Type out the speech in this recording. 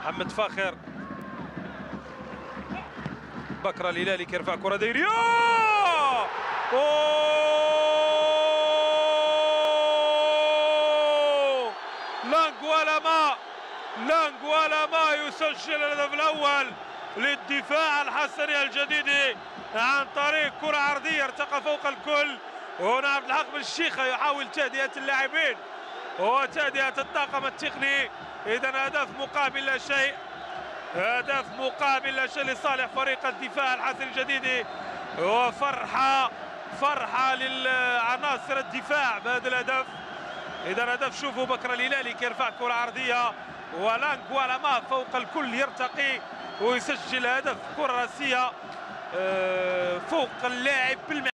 محمد فاخر. بكر الهلالي كيرفع كرة دايرية. لانغ ولا ما لانغ ولا ما يسجل الهدف الأول للدفاع الحسني الجديد عن طريق كرة عرضية. ارتقى فوق الكل. هنا عبد الحق بن الشيخة يحاول تهدئه اللاعبين. وتهدئه الطاقم التقني. إذا هدف مقابل لا شيء هدف مقابل لا شيء لصالح فريق الدفاع الحسني الجديد وفرحة فرحة للعناصر الدفاع بهذا الهدف. إذا هدف شوفوا بكر الهلالي كيرفع كره عرضيه ولانغ ما فوق الكل يرتقي ويسجل هدف كرة راسية آه، فوق اللاعب بالمعنى.